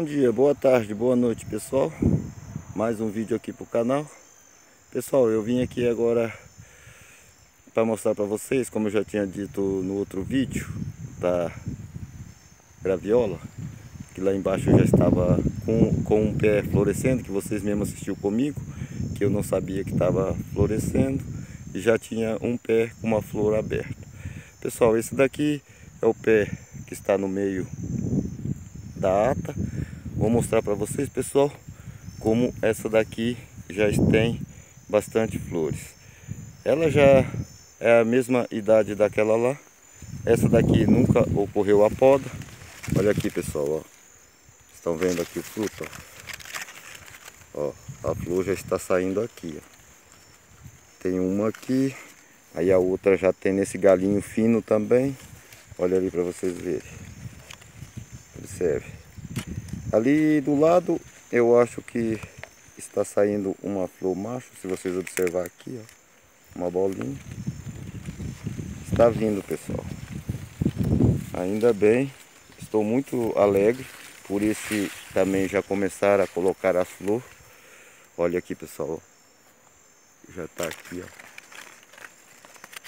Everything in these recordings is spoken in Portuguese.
Bom dia, boa tarde, boa noite pessoal. Mais um vídeo aqui pro canal. Pessoal, eu vim aqui agora para mostrar para vocês Como eu já tinha dito no outro vídeo Da graviola Que lá embaixo já estava com, com um pé florescendo Que vocês mesmos assistiu comigo Que eu não sabia que estava florescendo E já tinha um pé com uma flor aberta. Pessoal, esse daqui é o pé que está no meio da ata Vou mostrar para vocês, pessoal, como essa daqui já tem bastante flores. Ela já é a mesma idade daquela lá. Essa daqui nunca ocorreu a poda. Olha aqui, pessoal, ó. Estão vendo aqui o fruto, ó. ó a flor já está saindo aqui, ó. Tem uma aqui, aí a outra já tem nesse galinho fino também. Olha ali para vocês verem. Observe. Ali do lado eu acho que está saindo uma flor macho, se vocês observar aqui, ó, uma bolinha. Está vindo, pessoal. Ainda bem, estou muito alegre por esse também já começar a colocar a flor. Olha aqui, pessoal, já está aqui, ó.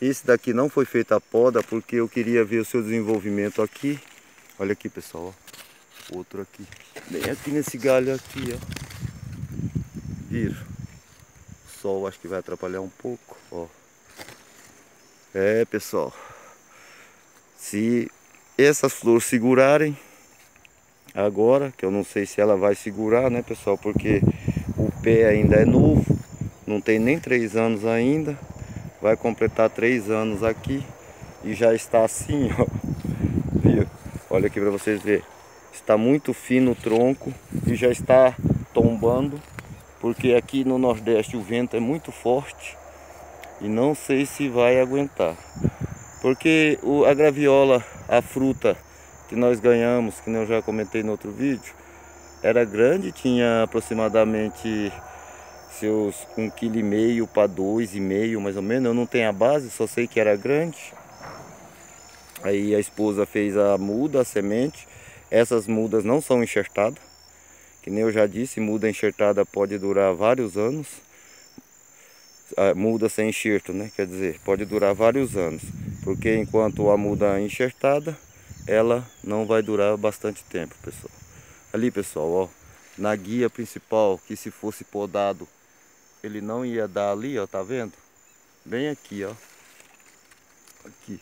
Esse daqui não foi feito a poda porque eu queria ver o seu desenvolvimento aqui. Olha aqui, pessoal. Outro aqui. Bem aqui nesse galho aqui, ó. Viram? O sol acho que vai atrapalhar um pouco, ó. É, pessoal. Se essas flores segurarem agora, que eu não sei se ela vai segurar, né, pessoal? Porque o pé ainda é novo, não tem nem três anos ainda. Vai completar três anos aqui e já está assim, ó. Viu? Olha aqui para vocês verem. Está muito fino o tronco e já está tombando, porque aqui no Nordeste o vento é muito forte e não sei se vai aguentar. Porque a graviola, a fruta que nós ganhamos, que eu já comentei no outro vídeo, era grande, tinha aproximadamente seus um quilo e meio para dois e meio mais ou menos. Eu não tenho a base, só sei que era grande. Aí a esposa fez a muda, a semente essas mudas não são enxertadas. Que nem eu já disse, muda enxertada pode durar vários anos. A muda sem enxerto, né? Quer dizer, pode durar vários anos. Porque enquanto a muda é enxertada, ela não vai durar bastante tempo, pessoal. Ali, pessoal, ó, na guia principal, que se fosse podado, ele não ia dar ali, ó, tá vendo? Bem aqui, ó. Aqui.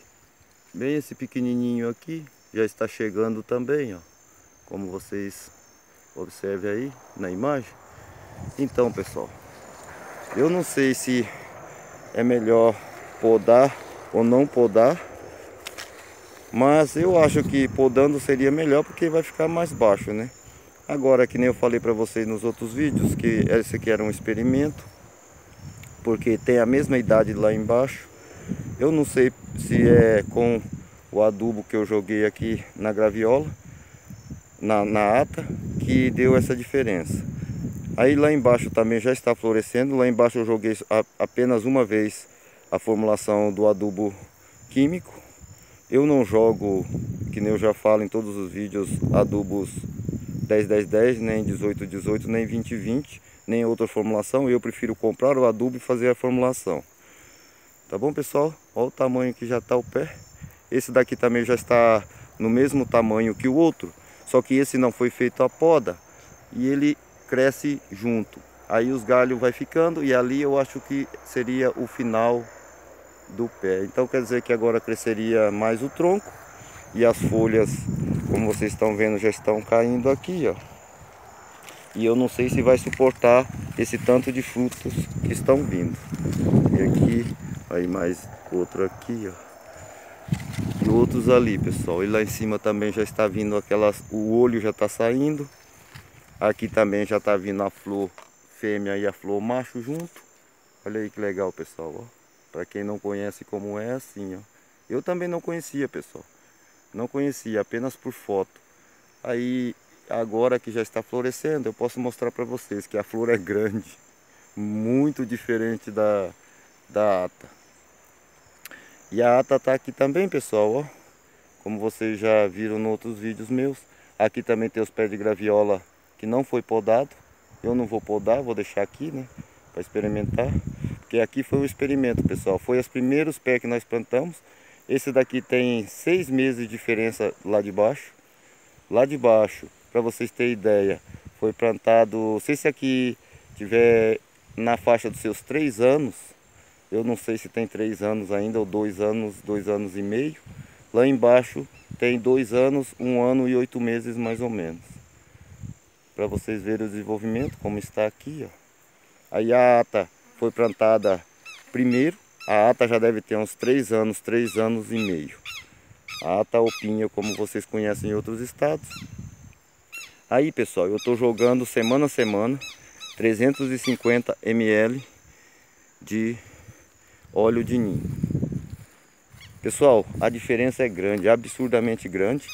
Bem esse pequenininho aqui, já está chegando também, ó. Como vocês observem aí na imagem. Então, pessoal, eu não sei se é melhor podar ou não podar. Mas eu acho que podando seria melhor porque vai ficar mais baixo, né? Agora, que nem eu falei para vocês nos outros vídeos, que esse aqui era um experimento. Porque tem a mesma idade lá embaixo. Eu não sei se é com o adubo que eu joguei aqui na graviola, na, na ata, que deu essa diferença. Aí lá embaixo também já está florescendo, lá embaixo eu joguei apenas uma vez a formulação do adubo químico. Eu não jogo, que nem eu já falo em todos os vídeos, adubos 10, 10, 10, nem 18, 18, nem 20, 20, nem outra formulação. Eu prefiro comprar o adubo e fazer a formulação. Tá bom, pessoal? Olha o tamanho que já está o pé. Esse daqui também já está no mesmo tamanho que o outro, só que esse não foi feito a poda e ele cresce junto. Aí os galhos vai ficando e ali eu acho que seria o final do pé. Então quer dizer que agora cresceria mais o tronco e as folhas, como vocês estão vendo, já estão caindo aqui, ó. E eu não sei se vai suportar esse tanto de frutos que estão vindo. E aqui, aí mais outro aqui, ó outros ali, pessoal. E lá em cima também já está vindo aquelas, o olho já está saindo. Aqui também já está vindo a flor fêmea e a flor macho junto. Olha aí que legal, pessoal. Para quem não conhece como é assim, ó. Eu também não conhecia, pessoal. Não conhecia, apenas por foto. Aí, agora que já está florescendo, eu posso mostrar para vocês que a flor é grande. Muito diferente da, da ata. E a ata está aqui também, pessoal, ó. Como vocês já viram em outros vídeos meus. Aqui também tem os pés de graviola que não foi podado. Eu não vou podar, vou deixar aqui, né? Para experimentar. Porque aqui foi o experimento, pessoal. Foi os primeiros pés que nós plantamos. Esse daqui tem seis meses de diferença lá de baixo. Lá de baixo, para vocês terem ideia, foi plantado... Se esse aqui tiver na faixa dos seus três anos, eu não sei se tem três anos ainda ou dois anos, dois anos e meio. Lá embaixo tem dois anos, um ano e oito meses mais ou menos. Para vocês verem o desenvolvimento, como está aqui. Ó. Aí a ata foi plantada primeiro. A ata já deve ter uns três anos, três anos e meio. A ata opinha, como vocês conhecem em outros estados. Aí pessoal, eu estou jogando semana a semana 350 ml de óleo de ninho. Pessoal, a diferença é grande, absurdamente grande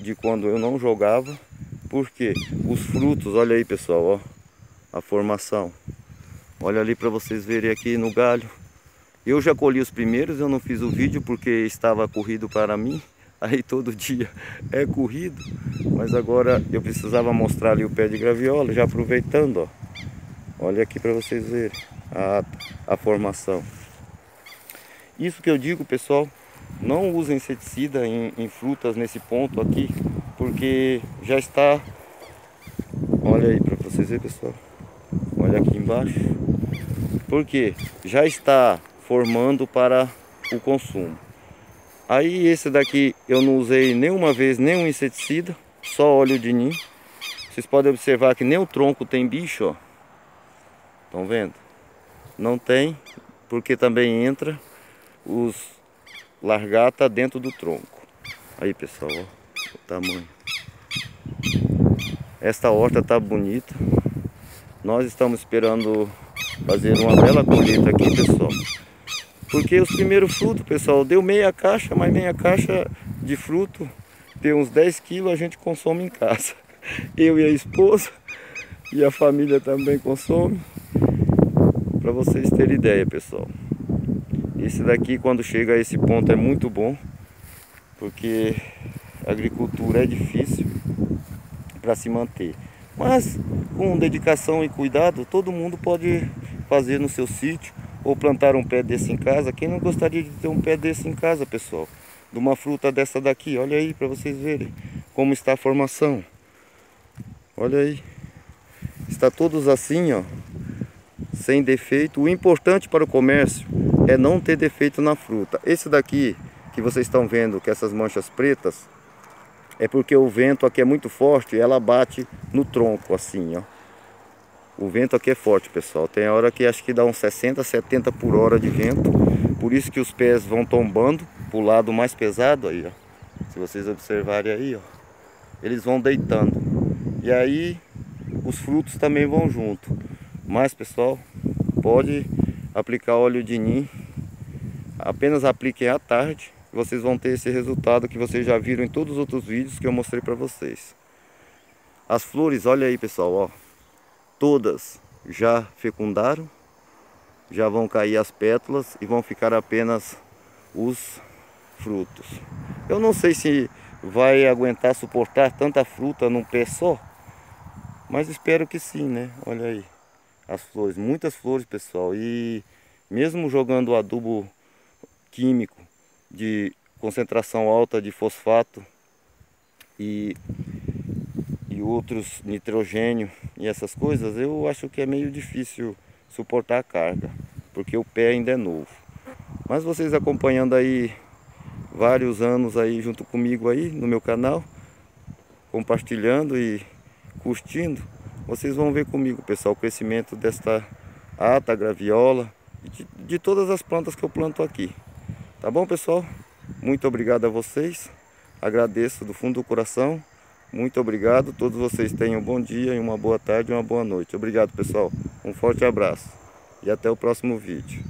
de quando eu não jogava, porque os frutos, olha aí pessoal, ó, a formação. Olha ali para vocês verem aqui no galho. Eu já colhi os primeiros, eu não fiz o vídeo porque estava corrido para mim. Aí todo dia é corrido, mas agora eu precisava mostrar ali o pé de graviola, já aproveitando, ó. Olha aqui para vocês verem a, a formação. Isso que eu digo, pessoal, não use inseticida em, em frutas nesse ponto aqui, porque já está... Olha aí para vocês verem, pessoal. Olha aqui embaixo. Porque já está formando para o consumo. Aí esse daqui eu não usei nenhuma vez nenhum inseticida, só óleo de ninho. Vocês podem observar que nem o tronco tem bicho, ó. Estão vendo? Não tem, porque também entra os largata dentro do tronco. Aí pessoal, ó, o tamanho. Esta horta tá bonita. Nós estamos esperando fazer uma bela colheita aqui, pessoal. Porque os primeiros frutos, pessoal, deu meia caixa, mas meia caixa de fruto, deu uns 10 quilos, a gente consome em casa. Eu e a esposa, e a família também consome. Para vocês terem ideia, pessoal. Esse daqui, quando chega a esse ponto, é muito bom, porque a agricultura é difícil para se manter. Mas com dedicação e cuidado, todo mundo pode fazer no seu sítio ou plantar um pé desse em casa. Quem não gostaria de ter um pé desse em casa, pessoal? De uma fruta dessa daqui, olha aí para vocês verem como está a formação. Olha aí. Está todos assim, ó sem defeito. O importante para o comércio é não ter defeito na fruta. Esse daqui que vocês estão vendo, que essas manchas pretas, é porque o vento aqui é muito forte e ela bate no tronco assim, ó. O vento aqui é forte, pessoal. Tem hora que acho que dá uns 60, 70 por hora de vento. Por isso que os pés vão tombando para o lado mais pesado aí, ó. Se vocês observarem aí, ó. Eles vão deitando. E aí os frutos também vão junto. Mas pessoal, pode aplicar óleo de nim. Apenas apliquem à tarde. Vocês vão ter esse resultado que vocês já viram em todos os outros vídeos que eu mostrei para vocês. As flores, olha aí pessoal, ó. Todas já fecundaram. Já vão cair as pétalas e vão ficar apenas os frutos. Eu não sei se vai aguentar suportar tanta fruta num pé só. Mas espero que sim, né? Olha aí as flores, muitas flores, pessoal. E mesmo jogando adubo químico de concentração alta de fosfato e, e outros nitrogênio e essas coisas, eu acho que é meio difícil suportar a carga, porque o pé ainda é novo. Mas vocês acompanhando aí vários anos aí junto comigo aí no meu canal, compartilhando e curtindo, vocês vão ver comigo, pessoal, o crescimento desta ata, graviola, de, de todas as plantas que eu planto aqui. Tá bom, pessoal? Muito obrigado a vocês. Agradeço do fundo do coração. Muito obrigado. Todos vocês tenham um bom dia, uma boa tarde e uma boa noite. Obrigado, pessoal. Um forte abraço. E até o próximo vídeo.